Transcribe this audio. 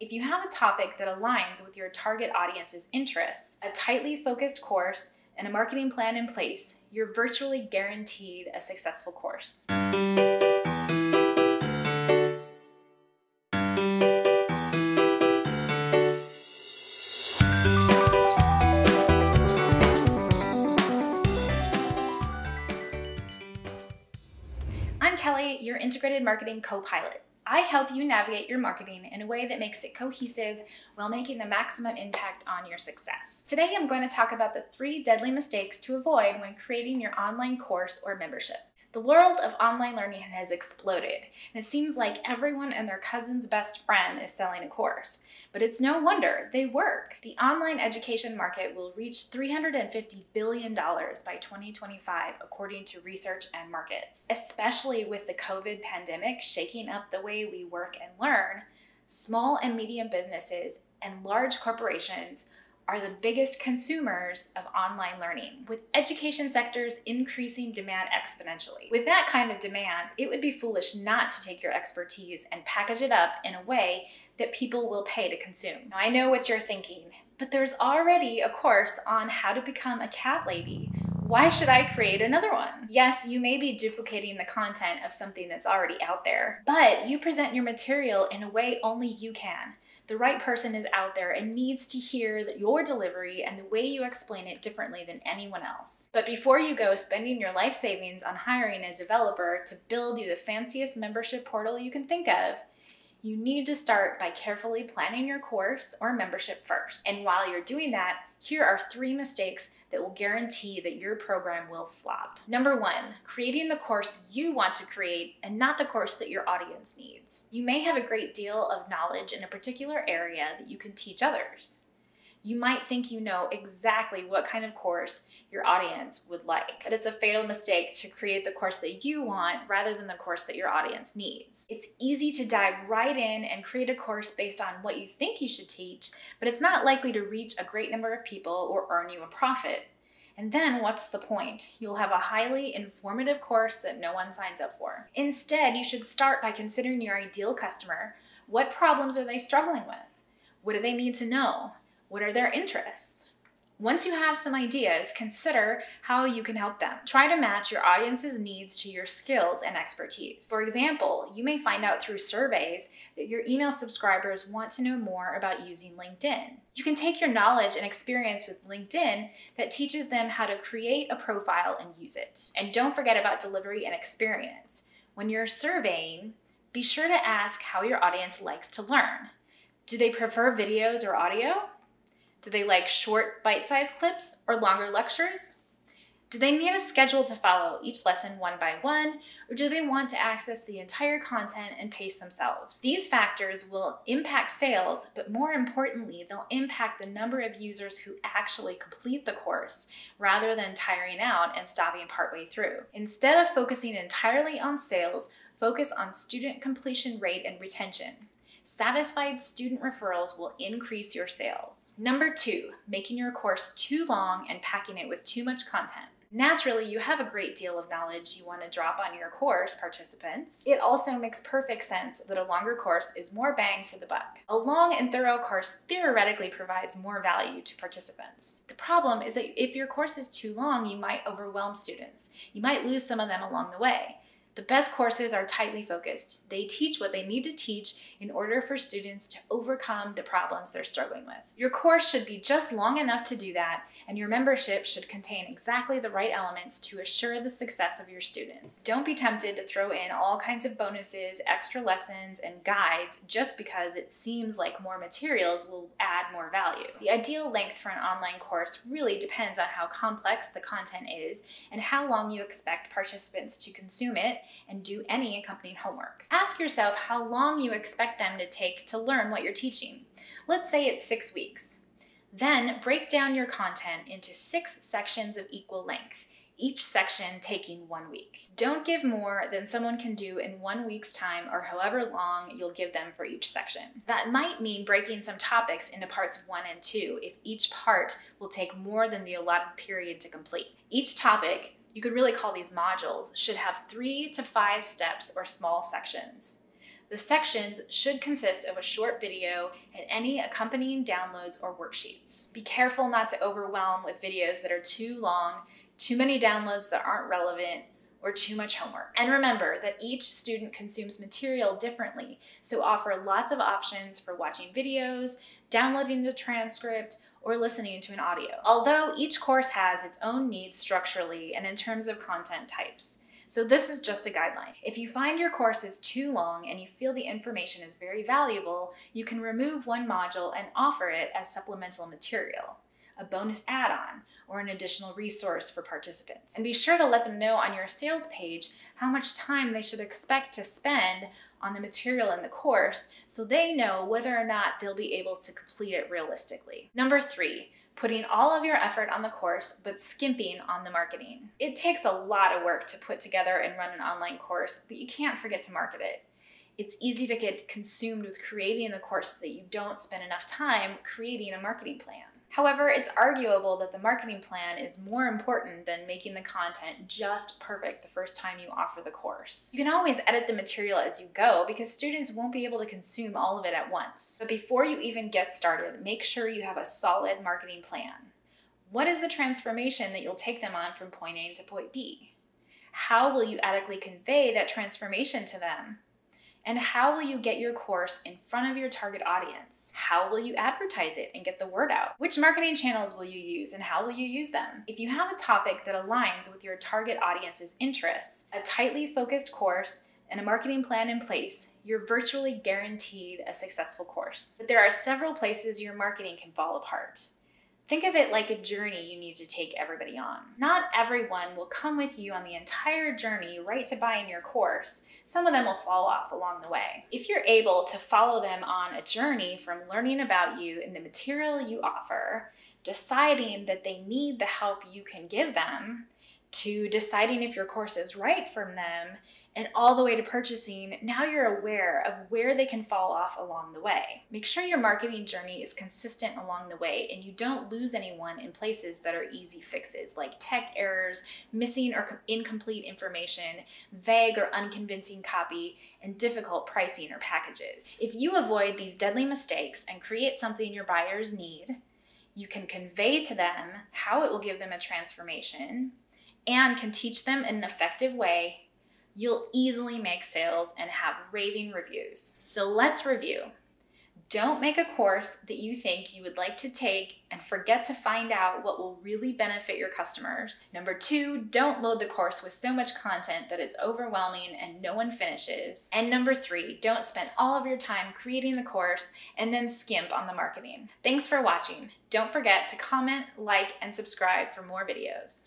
If you have a topic that aligns with your target audience's interests, a tightly focused course, and a marketing plan in place, you're virtually guaranteed a successful course. I'm Kelly, your integrated marketing co pilot. I help you navigate your marketing in a way that makes it cohesive while making the maximum impact on your success. Today, I'm going to talk about the three deadly mistakes to avoid when creating your online course or membership. The world of online learning has exploded, and it seems like everyone and their cousin's best friend is selling a course. But it's no wonder, they work. The online education market will reach $350 billion by 2025, according to research and markets. Especially with the COVID pandemic shaking up the way we work and learn, small and medium businesses and large corporations are the biggest consumers of online learning, with education sectors increasing demand exponentially. With that kind of demand, it would be foolish not to take your expertise and package it up in a way that people will pay to consume. Now, I know what you're thinking, but there's already a course on how to become a cat lady. Why should I create another one? Yes, you may be duplicating the content of something that's already out there, but you present your material in a way only you can the right person is out there and needs to hear your delivery and the way you explain it differently than anyone else. But before you go spending your life savings on hiring a developer to build you the fanciest membership portal you can think of, you need to start by carefully planning your course or membership first. And while you're doing that, here are three mistakes that will guarantee that your program will flop. Number one, creating the course you want to create and not the course that your audience needs. You may have a great deal of knowledge in a particular area that you can teach others you might think you know exactly what kind of course your audience would like. But it's a fatal mistake to create the course that you want rather than the course that your audience needs. It's easy to dive right in and create a course based on what you think you should teach, but it's not likely to reach a great number of people or earn you a profit. And then what's the point? You'll have a highly informative course that no one signs up for. Instead, you should start by considering your ideal customer. What problems are they struggling with? What do they need to know? What are their interests? Once you have some ideas, consider how you can help them. Try to match your audience's needs to your skills and expertise. For example, you may find out through surveys that your email subscribers want to know more about using LinkedIn. You can take your knowledge and experience with LinkedIn that teaches them how to create a profile and use it. And don't forget about delivery and experience. When you're surveying, be sure to ask how your audience likes to learn. Do they prefer videos or audio? Do they like short, bite sized clips or longer lectures? Do they need a schedule to follow each lesson one by one, or do they want to access the entire content and pace themselves? These factors will impact sales, but more importantly, they'll impact the number of users who actually complete the course rather than tiring out and stopping partway through. Instead of focusing entirely on sales, focus on student completion rate and retention. Satisfied student referrals will increase your sales. Number two, making your course too long and packing it with too much content. Naturally, you have a great deal of knowledge you want to drop on your course participants. It also makes perfect sense that a longer course is more bang for the buck. A long and thorough course theoretically provides more value to participants. The problem is that if your course is too long, you might overwhelm students. You might lose some of them along the way. The best courses are tightly focused. They teach what they need to teach in order for students to overcome the problems they're struggling with. Your course should be just long enough to do that, and your membership should contain exactly the right elements to assure the success of your students. Don't be tempted to throw in all kinds of bonuses, extra lessons, and guides just because it seems like more materials will add more value. The ideal length for an online course really depends on how complex the content is and how long you expect participants to consume it and do any accompanying homework. Ask yourself how long you expect them to take to learn what you're teaching. Let's say it's six weeks. Then break down your content into six sections of equal length each section taking one week. Don't give more than someone can do in one week's time or however long you'll give them for each section. That might mean breaking some topics into parts one and two if each part will take more than the allotted period to complete. Each topic you could really call these modules, should have three to five steps or small sections. The sections should consist of a short video and any accompanying downloads or worksheets. Be careful not to overwhelm with videos that are too long, too many downloads that aren't relevant, or too much homework. And remember that each student consumes material differently, so offer lots of options for watching videos, downloading the transcript, or listening to an audio. Although each course has its own needs structurally and in terms of content types. So this is just a guideline. If you find your course is too long and you feel the information is very valuable, you can remove one module and offer it as supplemental material a bonus add-on, or an additional resource for participants. And be sure to let them know on your sales page how much time they should expect to spend on the material in the course so they know whether or not they'll be able to complete it realistically. Number three, putting all of your effort on the course but skimping on the marketing. It takes a lot of work to put together and run an online course, but you can't forget to market it. It's easy to get consumed with creating the course so that you don't spend enough time creating a marketing plan. However, it's arguable that the marketing plan is more important than making the content just perfect the first time you offer the course. You can always edit the material as you go because students won't be able to consume all of it at once. But before you even get started, make sure you have a solid marketing plan. What is the transformation that you'll take them on from point A to point B? How will you adequately convey that transformation to them? And how will you get your course in front of your target audience? How will you advertise it and get the word out? Which marketing channels will you use and how will you use them? If you have a topic that aligns with your target audience's interests, a tightly focused course, and a marketing plan in place, you're virtually guaranteed a successful course. But there are several places your marketing can fall apart. Think of it like a journey you need to take everybody on. Not everyone will come with you on the entire journey right to buying your course. Some of them will fall off along the way. If you're able to follow them on a journey from learning about you and the material you offer, deciding that they need the help you can give them, to deciding if your course is right for them and all the way to purchasing, now you're aware of where they can fall off along the way. Make sure your marketing journey is consistent along the way and you don't lose anyone in places that are easy fixes like tech errors, missing or incomplete information, vague or unconvincing copy, and difficult pricing or packages. If you avoid these deadly mistakes and create something your buyers need, you can convey to them how it will give them a transformation and can teach them in an effective way, you'll easily make sales and have raving reviews. So let's review. Don't make a course that you think you would like to take and forget to find out what will really benefit your customers. Number two, don't load the course with so much content that it's overwhelming and no one finishes. And number three, don't spend all of your time creating the course and then skimp on the marketing. Thanks for watching. Don't forget to comment, like, and subscribe for more videos.